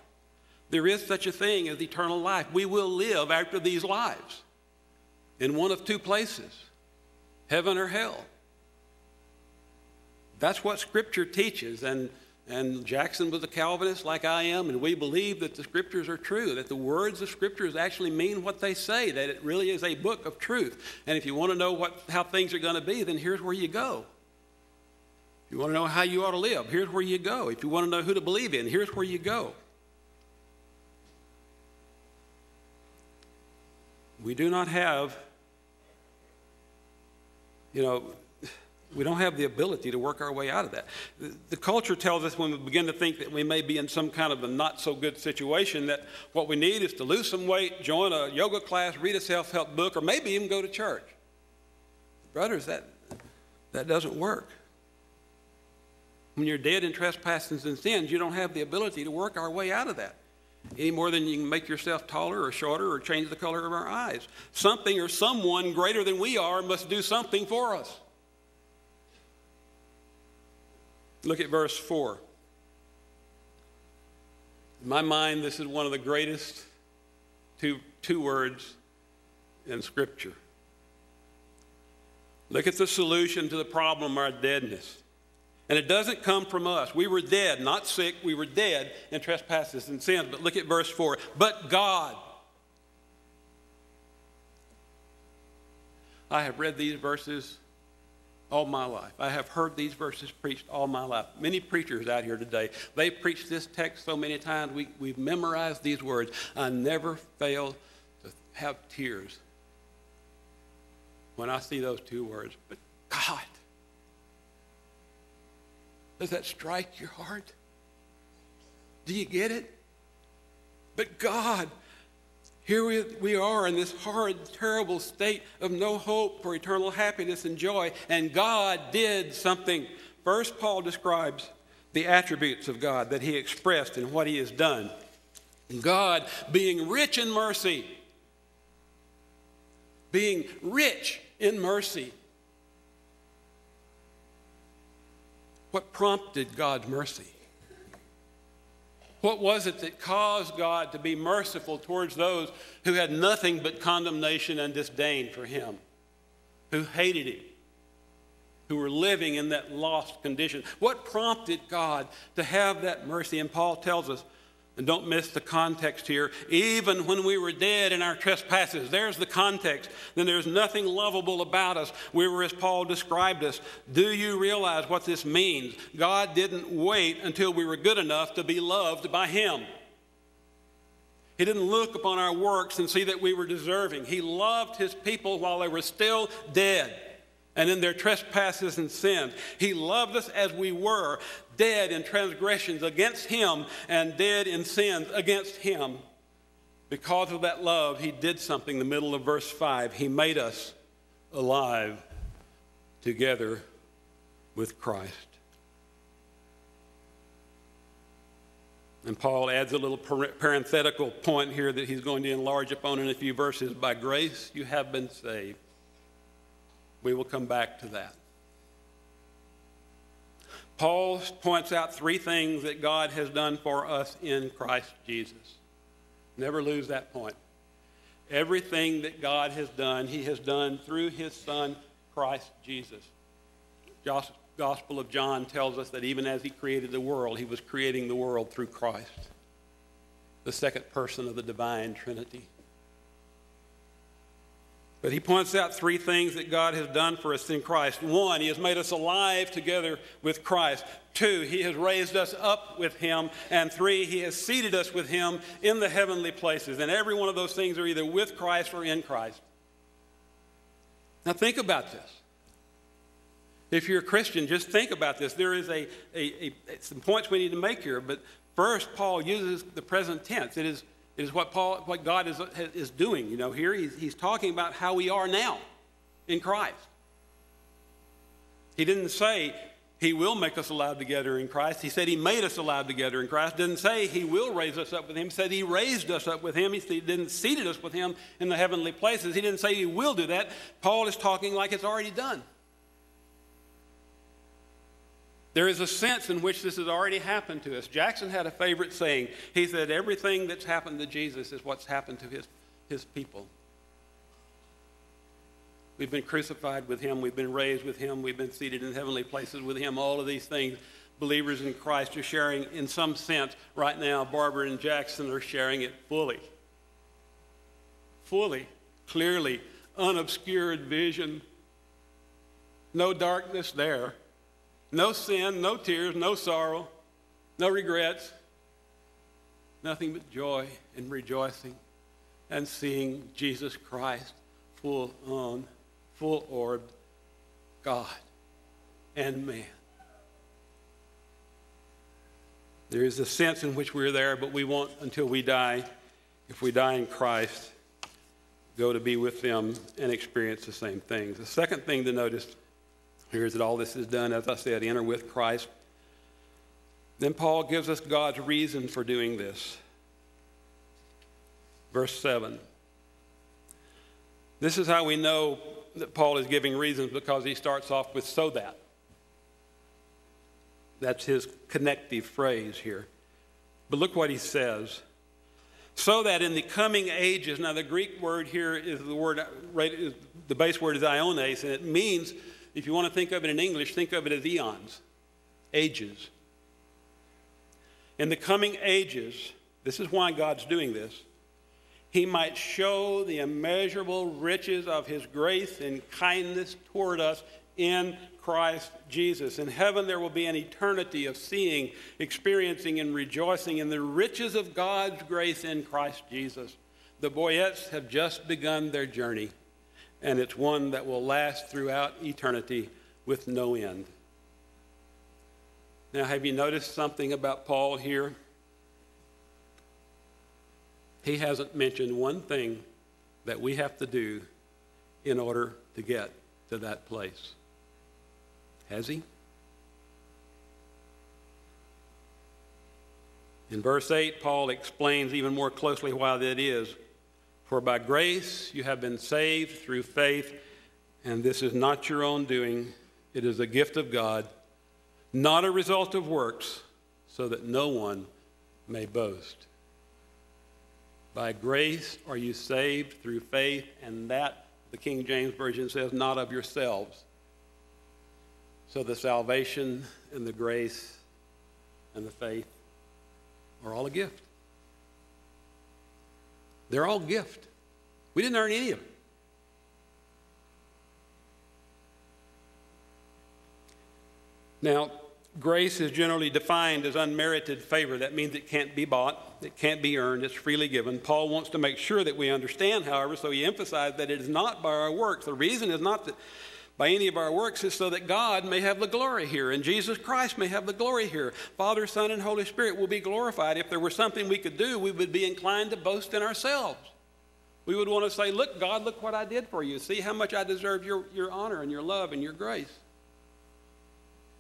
There is such a thing as eternal life. We will live after these lives in one of two places heaven or hell. That's what Scripture teaches. And and Jackson was a Calvinist like I am, and we believe that the scriptures are true, that the words of scriptures actually mean what they say, that it really is a book of truth. And if you want to know what, how things are going to be, then here's where you go. If you want to know how you ought to live, here's where you go. If you want to know who to believe in, here's where you go. We do not have, you know, we don't have the ability to work our way out of that. The, culture tells us when we begin to think that we may be in some kind of a not so good situation that what we need is to lose some weight, join a yoga class, read a self help book, or maybe even go to church. Brothers, that, that doesn't work. When you're dead in trespasses and sins, you don't have the ability to work our way out of that any more than you can make yourself taller or shorter or change the color of our eyes. Something or someone greater than we are must do something for us. Look at verse 4. In my mind, this is one of the greatest two, two words in Scripture. Look at the solution to the problem of our deadness. And it doesn't come from us. We were dead, not sick. We were dead in trespasses and sins. But look at verse 4. But God. I have read these verses all my life. I have heard these verses preached all my life. Many preachers out here today, they preach this text so many times, we, we've memorized these words. I never fail to have tears when I see those two words. But God, does that strike your heart? Do you get it? But God, here we, we are in this horrid, terrible state of no hope for eternal happiness and joy, and God did something. First, Paul describes the attributes of God that he expressed in what he has done. God being rich in mercy, being rich in mercy. What prompted God's mercy? What was it that caused God to be merciful towards those who had nothing but condemnation and disdain for Him, who hated Him, who were living in that lost condition? What prompted God to have that mercy? And Paul tells us and don't miss the context here. Even when we were dead in our trespasses, there's the context. Then there's nothing lovable about us. We were as Paul described us. Do you realize what this means? God didn't wait until we were good enough to be loved by Him. He didn't look upon our works and see that we were deserving. He loved His people while they were still dead and in their trespasses and sins. He loved us as we were, dead in transgressions against Him and dead in sins against Him. Because of that love, He did something in the middle of verse 5. He made us alive together with Christ. And Paul adds a little parenthetical point here that he's going to enlarge upon in a few verses. By grace you have been saved we will come back to that. Paul points out three things that God has done for us in Christ Jesus. Never lose that point. Everything that God has done, He has done through His Son, Christ Jesus. The Gospel of John tells us that even as He created the world, He was creating the world through Christ, the second person of the divine Trinity. But he points out three things that God has done for us in Christ. One, he has made us alive together with Christ. Two, he has raised us up with him. And three, he has seated us with him in the heavenly places. And every one of those things are either with Christ or in Christ. Now, think about this. If you're a Christian, just think about this. There is a, a, a some points we need to make here, but first, Paul uses the present tense. It is, it is what Paul, what God is, is doing. You know, here he's, he's talking about how we are now in Christ. He didn't say he will make us alive together in Christ. He said he made us alive together in Christ. Didn't say he will raise us up with him. Said he raised us up with him. He didn't seated us with him in the heavenly places. He didn't say he will do that. Paul is talking like it's already done. There is a sense in which this has already happened to us. Jackson had a favorite saying. He said, Everything that's happened to Jesus is what's happened to his, his people. We've been crucified with him, we've been raised with him, we've been seated in heavenly places with him. All of these things, believers in Christ are sharing in some sense. Right now, Barbara and Jackson are sharing it fully. Fully, clearly, unobscured vision. No darkness there. No sin, no tears, no sorrow, no regrets. Nothing but joy and rejoicing and seeing Jesus Christ full on, full orbed God and man. There is a sense in which we're there, but we won't until we die. If we die in Christ, go to be with them and experience the same things. The second thing to notice here that all this is done, as I said, enter with Christ. Then Paul gives us God's reason for doing this. Verse 7. This is how we know that Paul is giving reasons because he starts off with so that. That's his connective phrase here. But look what he says. So that in the coming ages, now the Greek word here is the word, right the base word is iones, and it means if you want to think of it in English, think of it as eons, ages. In the coming ages, this is why God's doing this, He might show the immeasurable riches of His grace and kindness toward us in Christ Jesus. In heaven, there will be an eternity of seeing, experiencing, and rejoicing in the riches of God's grace in Christ Jesus. The Boyetts have just begun their journey and it's one that will last throughout eternity with no end. Now, have you noticed something about Paul here? He hasn't mentioned one thing that we have to do in order to get to that place. Has he? In verse 8, Paul explains even more closely why that is. For by grace you have been saved through faith, and this is not your own doing, it is a gift of God, not a result of works, so that no one may boast. By grace are you saved through faith, and that, the King James Version says, not of yourselves. So the salvation and the grace and the faith are all a gift. They're all gift. We didn't earn any of them. Now, grace is generally defined as unmerited favor. That means it can't be bought, it can't be earned, it's freely given. Paul wants to make sure that we understand, however, so he emphasized that it is not by our works. The reason is not that by any of our works is so that God may have the glory here and Jesus Christ may have the glory here. Father, Son, and Holy Spirit will be glorified. If there were something we could do, we would be inclined to boast in ourselves. We would want to say, Look, God, look what I did for you. See how much I deserve your, your honor and your love and your grace.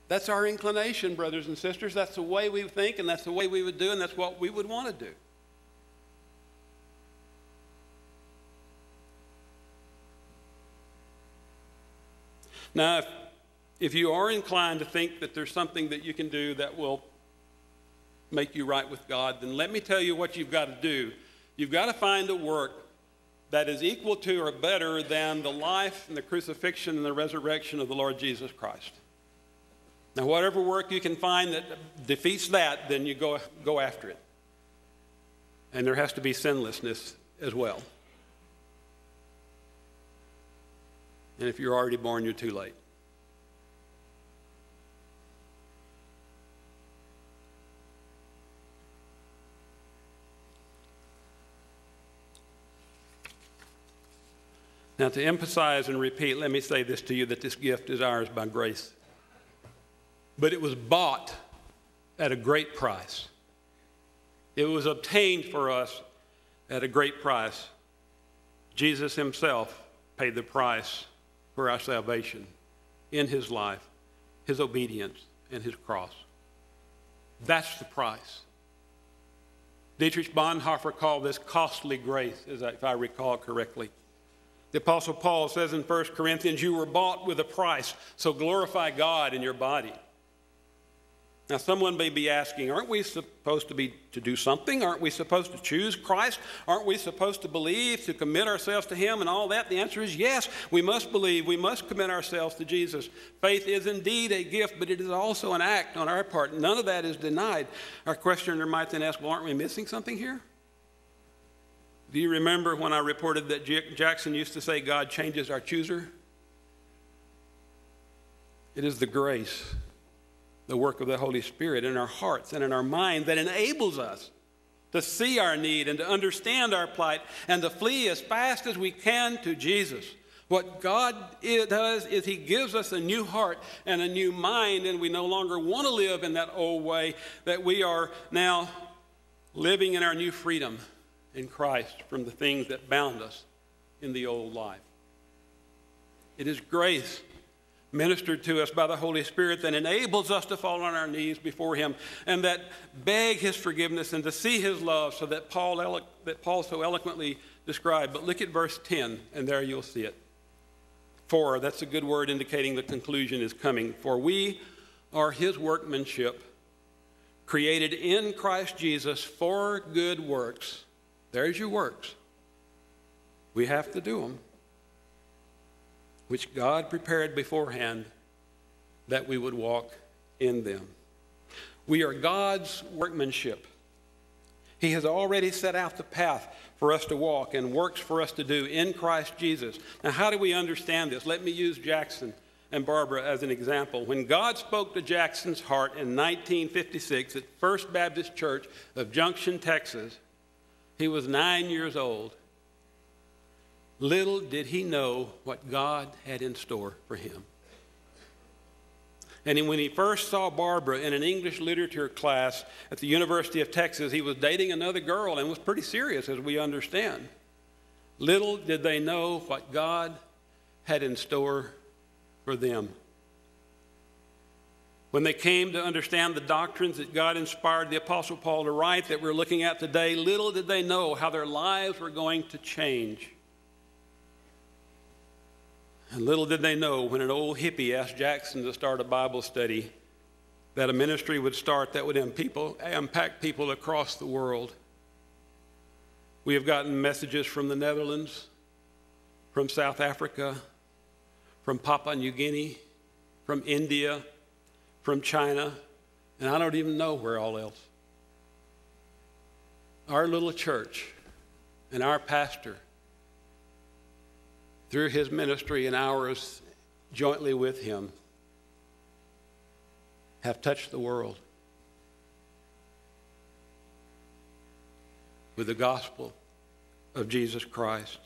That's our inclination, brothers and sisters. That's the way we think, and that's the way we would do, and that's what we would want to do. Now, if, if you are inclined to think that there's something that you can do that will make you right with God, then let me tell you what you've got to do. You've got to find a work that is equal to or better than the life and the crucifixion and the resurrection of the Lord Jesus Christ. Now, whatever work you can find that defeats that, then you go, go after it. And there has to be sinlessness as well. And if you're already born, you're too late. Now, to emphasize and repeat, let me say this to you that this gift is ours by grace. But it was bought at a great price. It was obtained for us at a great price. Jesus himself paid the price for our salvation in his life, his obedience, and his cross. That's the price. Dietrich Bonhoeffer called this costly grace, if I recall correctly. The Apostle Paul says in 1 Corinthians, You were bought with a price, so glorify God in your body. Now, someone may be asking, aren't we supposed to be to do something? Aren't we supposed to choose Christ? Aren't we supposed to believe, to commit ourselves to Him and all that? The answer is yes. We must believe. We must commit ourselves to Jesus. Faith is indeed a gift, but it is also an act on our part. None of that is denied. Our questioner might then ask, well, aren't we missing something here? Do you remember when I reported that Jackson used to say, God changes our chooser? It is the grace, the work of the Holy Spirit in our hearts and in our mind that enables us to see our need and to understand our plight and to flee as fast as we can to Jesus. What God does is He gives us a new heart and a new mind, and we no longer want to live in that old way, that we are now living in our new freedom in Christ from the things that bound us in the old life. It is grace ministered to us by the Holy Spirit that enables us to fall on our knees before Him and that beg His forgiveness and to see His love, so that Paul, that Paul so eloquently described. But look at verse 10, and there you'll see it. For, that's a good word indicating the conclusion is coming. For we are His workmanship, created in Christ Jesus for good works there's your works. We have to do them, which God prepared beforehand that we would walk in them. We are God's workmanship. He has already set out the path for us to walk and works for us to do in Christ Jesus. Now, how do we understand this? Let me use Jackson and Barbara as an example. When God spoke to Jackson's heart in 1956 at First Baptist Church of Junction, Texas, he was nine years old. Little did he know what God had in store for him. And when he first saw Barbara in an English literature class at the University of Texas, he was dating another girl and was pretty serious, as we understand. Little did they know what God had in store for them. When they came to understand the doctrines that God inspired the Apostle Paul to write that we're looking at today, little did they know how their lives were going to change. And little did they know when an old hippie asked Jackson to start a Bible study that a ministry would start that would impact people across the world. We have gotten messages from the Netherlands, from South Africa, from Papua New Guinea, from India, from China, and I don't even know where all else. Our little church and our pastor, through his ministry and ours jointly with him, have touched the world with the gospel of Jesus Christ.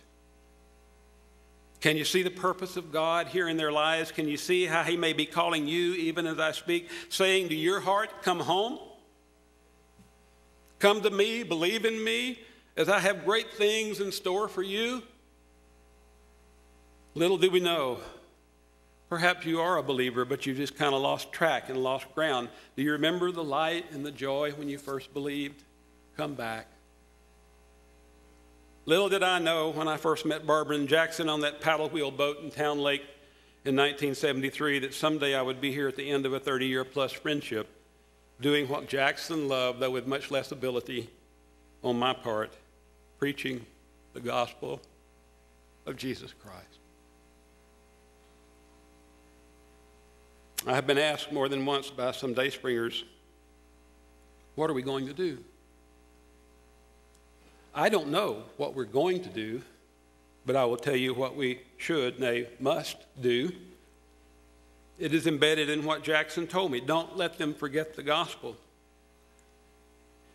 Can you see the purpose of God here in their lives? Can you see how He may be calling you, even as I speak, saying to your heart, Come home? Come to me, believe in me, as I have great things in store for you? Little do we know. Perhaps you are a believer, but you just kind of lost track and lost ground. Do you remember the light and the joy when you first believed? Come back. Little did I know when I first met Barbara and Jackson on that paddle wheel boat in Town Lake in 1973 that someday I would be here at the end of a 30 year plus friendship doing what Jackson loved, though with much less ability on my part, preaching the gospel of Jesus Christ. I have been asked more than once by some Dayspringers, what are we going to do? I don't know what we're going to do, but I will tell you what we should, nay, must do. It is embedded in what Jackson told me. Don't let them forget the gospel.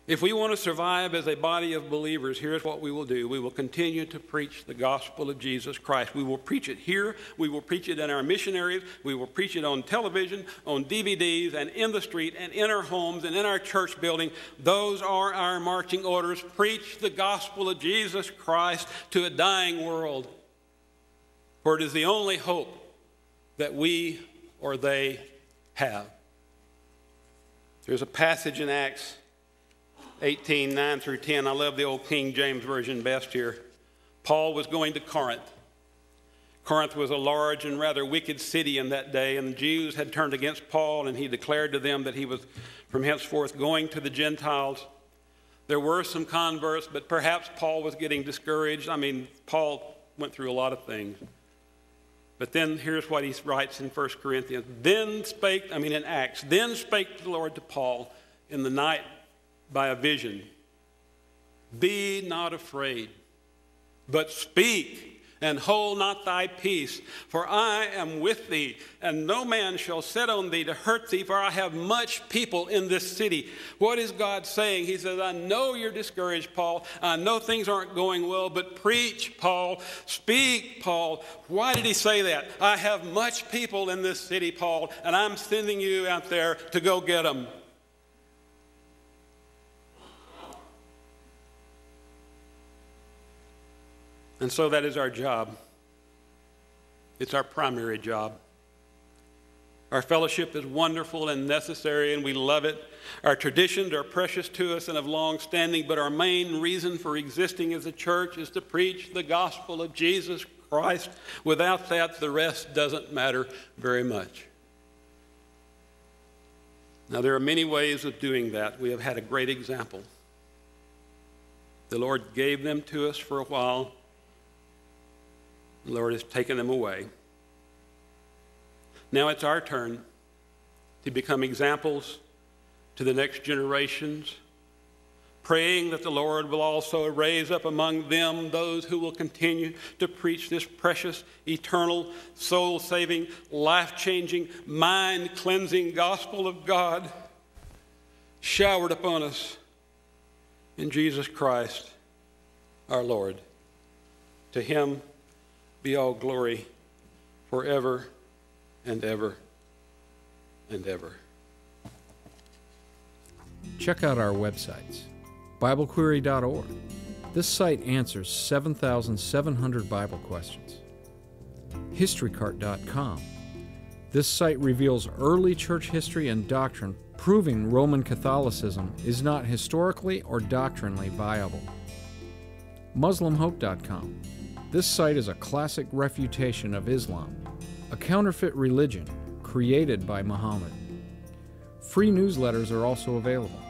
If we want to survive as a body of believers, here's what we will do. We will continue to preach the gospel of Jesus Christ. We will preach it here. We will preach it in our missionaries. We will preach it on television, on DVDs, and in the street, and in our homes, and in our church building. Those are our marching orders. Preach the gospel of Jesus Christ to a dying world. For it is the only hope that we or they have. There's a passage in Acts 18, 9 through 10. I love the old King James Version best here. Paul was going to Corinth. Corinth was a large and rather wicked city in that day, and the Jews had turned against Paul, and he declared to them that he was from henceforth going to the Gentiles. There were some converts, but perhaps Paul was getting discouraged. I mean, Paul went through a lot of things. But then here's what he writes in 1 Corinthians. Then spake, I mean in Acts, then spake the Lord to Paul in the night by a vision Be not afraid, but speak and hold not thy peace, for I am with thee, and no man shall set on thee to hurt thee, for I have much people in this city. What is God saying? He says, I know you're discouraged, Paul. I know things aren't going well, but preach, Paul. Speak, Paul. Why did he say that? I have much people in this city, Paul, and I'm sending you out there to go get them. And so that is our job. It's our primary job. Our fellowship is wonderful and necessary, and we love it. Our traditions are precious to us and of long standing, but our main reason for existing as a church is to preach the gospel of Jesus Christ. Without that, the rest doesn't matter very much. Now, there are many ways of doing that. We have had a great example. The Lord gave them to us for a while. The Lord has taken them away. Now it's our turn to become examples to the next generations, praying that the Lord will also raise up among them those who will continue to preach this precious, eternal, soul saving, life changing, mind cleansing gospel of God showered upon us in Jesus Christ our Lord. To him, be all glory forever and ever and ever. Check out our websites BibleQuery.org. This site answers 7,700 Bible questions. HistoryCart.com. This site reveals early church history and doctrine, proving Roman Catholicism is not historically or doctrinally viable. MuslimHope.com. This site is a classic refutation of Islam, a counterfeit religion created by Muhammad. Free newsletters are also available.